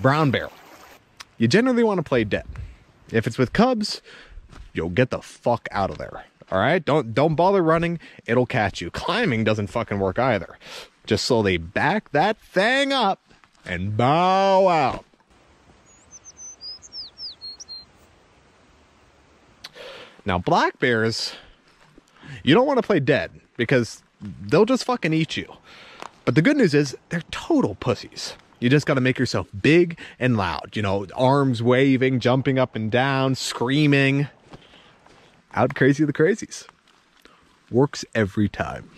Brown bear. You generally want to play dead. If it's with cubs, you'll get the fuck out of there. All right? Don't don't bother running, it'll catch you. Climbing doesn't fucking work either. Just slowly back that thing up and bow out. Now, black bears, you don't want to play dead because they'll just fucking eat you. But the good news is they're total pussies. You just got to make yourself big and loud, you know, arms waving, jumping up and down, screaming. Out crazy the crazies. Works every time.